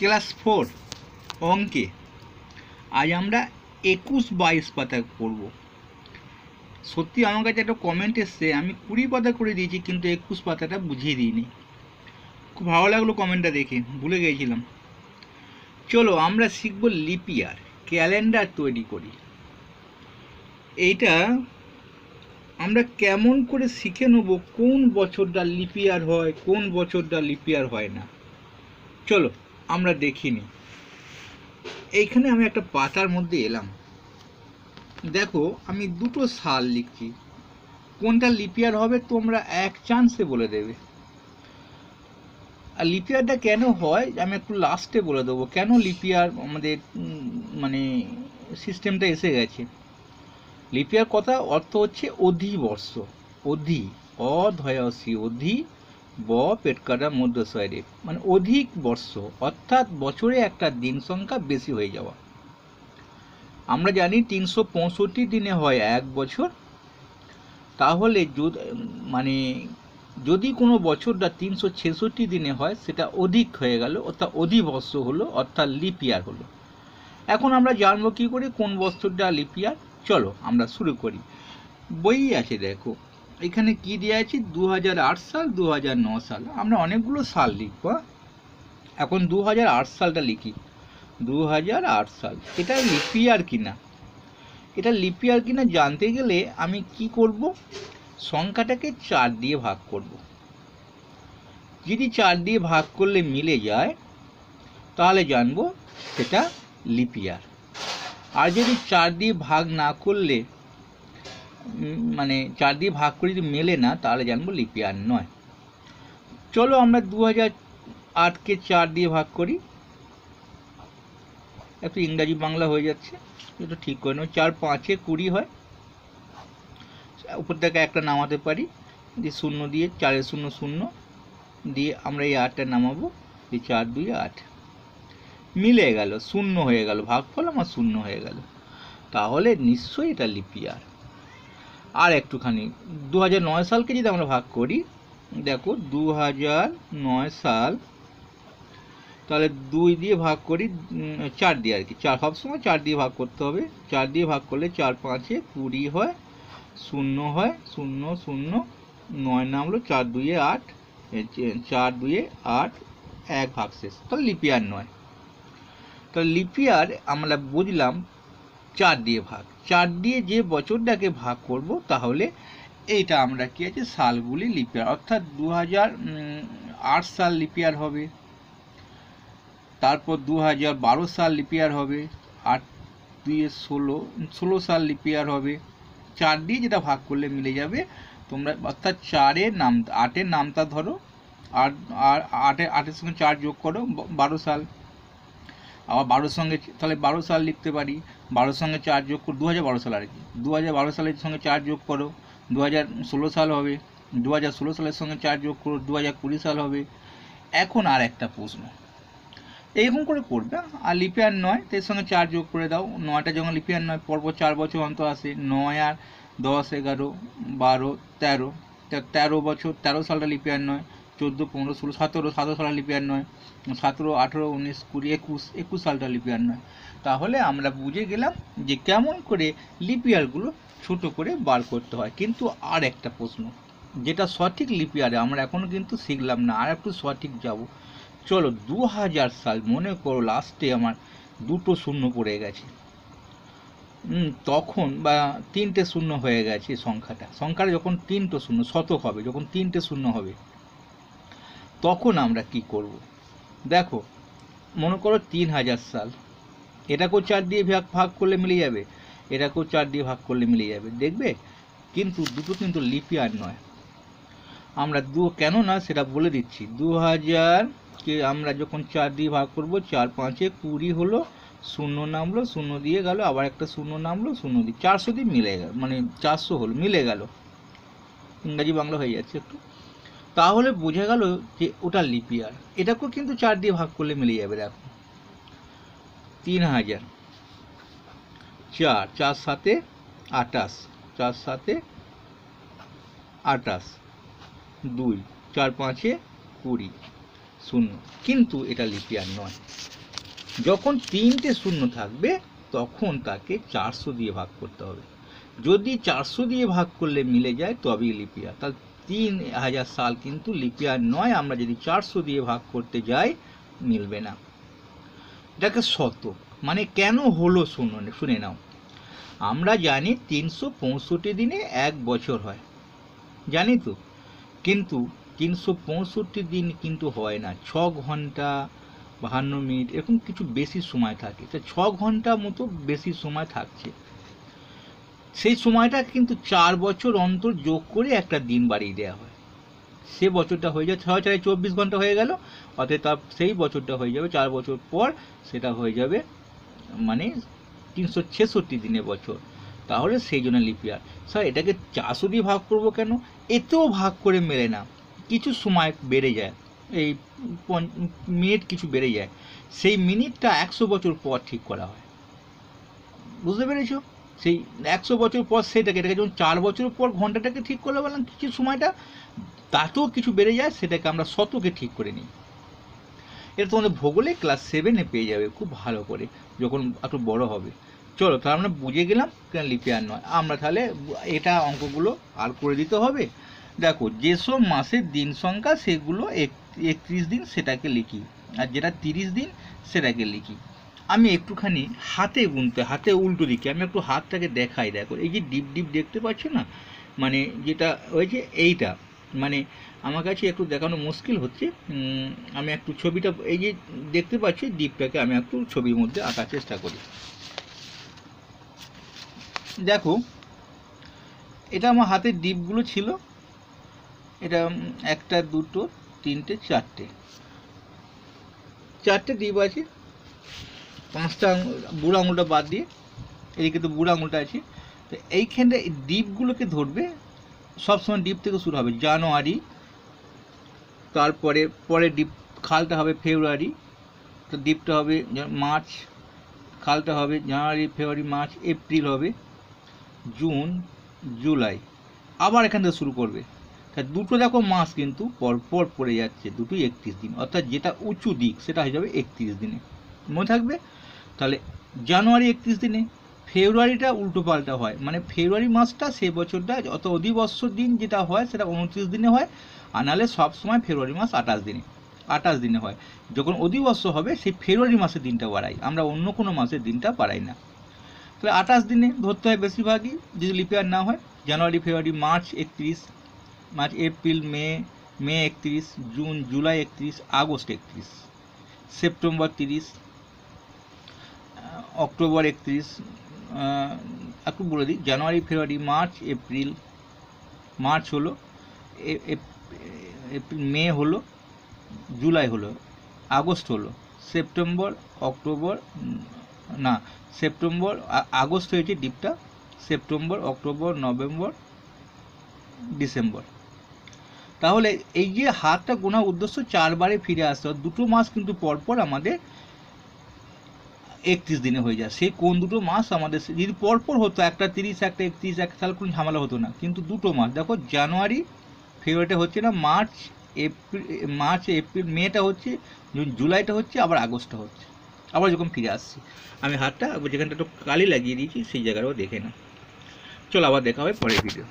Class four, অঙ্কে। আজ আমরা একুশ বাইশ পাতা পড়ব। সত্যি আমার কাছে একটা কমেন্ট এসছে, আমি কুড়ি পাতা করে দিয়েছি, কিন্তু একুশ পাতাটা বুঝিয়ে দিইনি। খুব ভালো লাগল কমেন্টটা দেখে, ভুলে গিয়েছিলাম চলো আমরা শিখব লিপিয়ার ক্যালেন্ডার তৈরি করি। এইটা আমরা কেমন করে শিখে নেব, কোন বছরটা লিপিয়ার হয়, কোন বছরটা লিপিয়ার হয় না। চলো। আমরা দেখিনি। এইখানে আমি একটা পাতার মধ্যে এলাম। দেখো, আমি দুটো সাল লিখছি। কোনটা লিপিয়ার হবে তোমরা এক চান্সে বলে দেবে। আর লিপিয়ারটা কেন হয়, আমি একটু লাস্টে বলে দেবো। কেন লিপিয়ার আমাদের মানে সিস্টেমটা এসে গেছে? লিপিয়ার কথা অর্থ হচ্ছে অধিবর্ষ। অধি, অধয়সী, অধি ব পেটকাটা মধ্যশয়রে মানে অধিক বর্ষ, অর্থাৎ বছরে একটা দিন সংখ্যা বেশি হয়ে যাওয়া। আমরা জানি তিনশো পঁয়ষট্টি দিনে হয় এক বছর। তাহলে মানে যদি কোনো বছরটা তিনশো ছেষট্টি দিনে হয়, সেটা অধিক হয়ে গেল, অর্থাৎ অধিবর্ষ হলো, অর্থাৎ লিপিয়ার হলো। এখন আমরা জানব কী করে কোন বছরটা লিপিয়ার চলো আমরা শুরু করি। বই আছে দেখো। এখানে কি দেওয়া আছে? দু হাজার আট সাল দু সাল। আমরা অনেকগুলো সাল লিখব হ্যাঁ? এখন দু হাজার আট সালটা লিখি। দু হাজার আট সাল। এটা লিপিয়ার কিনা এটা লিপি লিপিয়ার কিনা জানতে গেলে আমি কি করব? সংখ্যাটাকে চার দিয়ে ভাগ করব। যদি চার দিয়ে ভাগ করলে মিলে যায়, তাহলে জানব সেটা লিপিয়ার আর যদি চার দিয়ে ভাগ না করলে মানে চার দিয়ে ভাগ করে যদি মেলে না, তাহলে জানব লিপিয়ার নয়। চলো আমরা দু হাজার আটকে চার দিয়ে ভাগ করি। একটু ইংরাজি বাংলা হয়ে যাচ্ছে এটা ঠিক করে নেব চার পাঁচে কুড়ি হয়। উপর থেকে একটা নামাতে পারি। দিয়ে শূন্য দিয়ে চারের শূন্য শূন্য দিয়ে আমরা এই আটটা নামাবো। দিয়ে চার দুই আট। মিলে গেল, শূন্য হয়ে গেল। ভাগফল আমার শূন্য হয়ে গেল। তাহলে নিশ্চয়ই এটা লিপিয়ার আর একটুখানি। দু হাজার নয় সালকে যদি আমরা ভাগ করি, দেখো দু হাজার নয় সাল, তাহলে দুই দিয়ে ভাগ করি চার দিয়ে আর কি। চার সবসময় চার দিয়ে ভাগ করতে হবে। চার দিয়ে ভাগ করলে চার পাঁচে কুড়ি হয়, শূন্য হয়, শূন্য শূন্য, নয় নামলো, চার দুইয়ে আট চার দুইয়ে আট, এক ভাগ শেষ। তাহলে লিপিয়ার নয়। তাহলে লিপিয়ার আমরা বুঝলাম চার দিয়ে ভাগ। চার দিয়ে যে বছরটাকে ভাগ করব, তাহলে এইটা আমরা কি আছে? সালগুলি লিপিয়ার। অর্থাৎ দু হাজার আট সাল লিপিয়ার হবে। তারপর দু হাজার বারো সাল লিপিয়ার হবে। আট দুইয়ে ষোলো ষোলো সাল লিপিয়ার হবে। চার দিয়ে যেটা ভাগ করলে মিলে যাবে, তোমরা অর্থাৎ চারের নাম, আটের নামটা ধরো আর আটে, আটের সঙ্গে চার যোগ করো, বারো সাল। আবার বারোর সঙ্গে তাহলে বারো সাল লিখতে পারি বারোর সঙ্গে চার যোগ করো দু হাজার বারো সাল আর কি। দু হাজার বারো সালের সঙ্গে চার যোগ করো দু হাজার ষোলো সাল হবে দু হাজার ষোলো সালের সঙ্গে চার যোগ করো দু হাজার কুড়ি সাল হবে। এখন আর একটা প্রশ্ন। এইরকম করে করবে, আর লিপিয়ার নয়, তো এর সঙ্গে চার যোগ করে দাও। নয়টা যখন লিপিয়ার নয়, পরপর চার বছর অন্তর আসে। নয় আর দশ, এগারো, বারো, তেরো তেরো বছর, তেরো সালটা লিপিয়ার নয়। চোদ্দ, পনেরো, ষোলো, সতেরো সতেরো সালটা লিপিয়ার নয়, সতেরো, আঠেরো, উনিশ, কুড়ি, একুশ একুশ সালটা লিপি লিপিয়ার নয়। তাহলে আমরা বুঝে গেলাম যে কেমন করে লিপিয়ারগুলো ছোট করে বার করতে হয়। কিন্তু আর একটা প্রশ্ন, যেটা সঠিক লিপিয়ারে আমরা এখনও কিন্তু শিখলাম না, আর একটু সঠিক যাব। চলো দু হাজার সাল, মনে করো লাস্টে আমার দুটো শূন্য পড়ে গেছে। তখন বা তিনটে শূন্য হয়ে গেছে সংখ্যাটা। সংখ্যাটা যখন তিনটে শূন্য, শতক হবে, যখন তিনটে শূন্য হবে তখন আমরা কি করব? দেখো, মনে করো তিন হাজার সাল। এটাকেও চার দিয়ে ভাগ ভাগ করলে মিলে যাবে। এটাকেও চার দিয়ে ভাগ করলে মিলে যাবে। দেখবে? কিন্তু দুটো কিন্তু লিপি আর নয়। আমরা দু, কেন না সেটা বলে দিচ্ছি। দু হাজার কে আমরা যখন চার দিয়ে ভাগ করব, চার পাঁচে কুড়ি হলো, শূন্য নামলো, শূন্য দিয়ে গেল, আবার একটা শূন্য নামলো, শূন্য দিয়ে, চারশো দিয়ে মিলে গেল মানে চারশো হলো, মিলে গেল। ইংরাজি বাংলা হয়ে যাচ্ছে একটু। তাহলে বোঝা গেল যে ওটা লিপিয়ার এটাকেও কিন্তু চার দিয়ে ভাগ করলে মিলে যাবে, দেখো। তিন হাজার। চার চার সাথে আটাশ চার সাথে আটাশ দুই, চার পাঁচে কুড়ি। শূন্য। কিন্তু এটা লিপিয়ার নয়। যখন তিনটে শূন্য থাকবে, তখন তাকে চারশো দিয়ে ভাগ করতে হবে। যদি চারশো দিয়ে ভাগ করলে মিলে যায়, তবেই লিপিয়ার তাহলে তিন হাজার সাল কিন্তু লিপিয়ার নয়, আমরা যদি চারশো দিয়ে ভাগ করতে যাই, মিলবে না। এটাকে শতক মানে কেন হলো শুনুন শুনে নাও। আমরা জানি তিনশো পঁয়ষট্টি দিনে এক বছর হয়। জানি তো। কিন্তু তিনশো পঁয়ষট্টি দিন কিন্তু হয় না। ছ ঘণ্টা, বাহান্ন মিনিট, এরকম কিছু বেশি সময় থাকে। তা ছ ঘণ্টা মতো বেশি সময় থাকছে। সেই সময়টা কিন্তু চার বছর অন্তর যোগ করে একটা দিন বাড়িয়ে দেওয়া হয়। সে বছরটা হয়ে যায়, ছয় চারে চব্বিশ ঘণ্টা হয়ে গেল, অতএব তার সেই বছরটা হয়ে যাবে, চার বছর পর সেটা হয়ে যাবে মানে তিনশো ছেষট্টি দিনের বছর। তাহলে সেই জন্য লিপিয়ার স্যার, এটাকে চারশো দিয়ে ভাগ করব কেন? এতেও ভাগ করে মেলে না। কিছু সময় বেড়ে যায়, এই মিনিট কিছু বেড়ে যায়। সেই মিনিটটা একশো বছর পর ঠিক করা হয়। বুঝতে পেরেছ? সেই একশো বছর পর সেটাকে, এটাকে যখন চার বছর পর ঘন্টাটাকে ঠিক করলে বললাম কিছু সময়টা, তাতেও কিছু বেড়ে যায়, সেটাকে আমরা শতকে ঠিক করে নিই। এটা তোমাদের ভূগোলে ক্লাস সেভেনে পেয়ে যাবে, খুব ভালো করে, যখন একটু বড় হবে। চলো, তাহলে আমরা বুঝে গেলাম, কেন লিপিয়ার নয়। আমরা তাহলে এটা অঙ্কগুলো আর করে দিতে হবে। দেখো, যেসব মাসের দিন সংখ্যা, সেগুলো একত্রিশ দিন সেটাকে লিখি, আর যেটা তিরিশ দিন, সেটাকে লিখি। আমি একটুখানি হাতে গুনতে হাতে উল্টো দিকে, আমি একটু হাতটাকে দেখাই, দেখো। এই যে ডিপ ডিপ দেখতে পাচ্ছ না? মানে যেটা হয়েছে এইটা। মানে আমার কাছে একটু দেখানো মুশকিল হচ্ছে। আমি একটু ছবিটা, এই যে দেখতে পাচ্ছি ডিপটাকে, আমি একটু ছবির মধ্যে আঁকার চেষ্টা করি। দেখো, এটা আমার হাতের ডিপগুলো ছিল। এটা একটা, দুটো, তিনটে, চারটে। চারটে ডিপ আছে। পাঁচটা বুড়ো আঙুলটা বাদ দিয়ে, এদিকে তো বুড়ো আঙুলটা আছে, তো এইখানটা এই ডিপগুলোকে ধরবে, সবসময় ডিপ থেকে শুরু হবে, জানুয়ারি, তারপরে পরে ডিপ খালটা হবে ফেব্রুয়ারি, তো ডিপটা হবে মার্চ, খালটা হবে জানুয়ারি, ফেব্রুয়ারি, মার্চ, এপ্রিল হবে জুন, জুলাই, আবার এখান থেকে শুরু করবে। তা দুটো দেখো মাস কিন্তু পরপর পড়ে যাচ্ছে, দুটোই একত্রিশ দিন, অর্থাৎ যেটা উঁচু দিক সেটা হয়ে যাবে একত্রিশ দিনে। মনে থাকবে? তাহলে জানুয়ারি একত্রিশ দিনে ফেব্রুয়ারিটা উল্টো পাল্টা হয়। মানে ফেব্রুয়ারি মাসটা সে বছরটা অত অধিবৎসর দিন যেটা হয়, সেটা উনত্রিশ দিনে হয়। আর নাহলে সবসময় ফেব্রুয়ারি মাস আঠাশ দিনে আঠাশ দিনে হয়। যখন অধিবর্ষ হবে, সেই ফেব্রুয়ারি মাসের দিনটা বাড়াই। আমরা অন্য কোনো মাসের দিনটা বাড়াই না। তাহলে আঠাশ দিনে ধরতে হয় বেশিরভাগই, যদি লিপিয়ার না হয়, জানুয়ারি, ফেব্রুয়ারি, মার্চ একত্রিশ, মার্চ, এপ্রিল, মে মে একত্রিশ, জুন, জুলাই একত্রিশ, আগস্ট একত্রিশ, সেপ্টেম্বর তিরিশ অক্টোবর একত্রিশ একটু বলে দিই, January, February, March, April, March হলো মে হলো, জুলাই হলো, আগস্ট হলো, সেপ্টেম্বর, অক্টোবর না, সেপ্টেম্বর আগস্ট হয়েছে ডিপটা, সেপ্টেম্বর, অক্টোবর, নভেম্বর, ডিসেম্বর। তাহলে এই যে হাতটা গোনা উদ্দেশ্য চারবারে ফিরে আসতে হয় দুটো মাস কিন্তু পরপর আমাদের একত্রিশ দিনে হয়ে যায়। সেই কোন দুটো মাস আমাদের যদি পরপর হতো, একটা তিরিশ, একটা একত্রিশ এক তাহলে কোনো ঝামেলা হতো না। কিন্তু দুটো মাস, দেখো জানুয়ারি, ফেব্রুয়ারিটা হচ্ছে না, মার্চ, এপ্রিল মার্চ, এপ্রিল, মেটা হচ্ছে জুলাইটা হচ্ছে, আবার আগস্টটা হচ্ছে। আবার যখন ফিরে আসছি, আমি হাতটা, যেখানটা একটু কালি লাগিয়ে দিয়েছি, সেই জায়গাটাও দেখে নাও। চলো আবার দেখা হবে পরের ভিডিও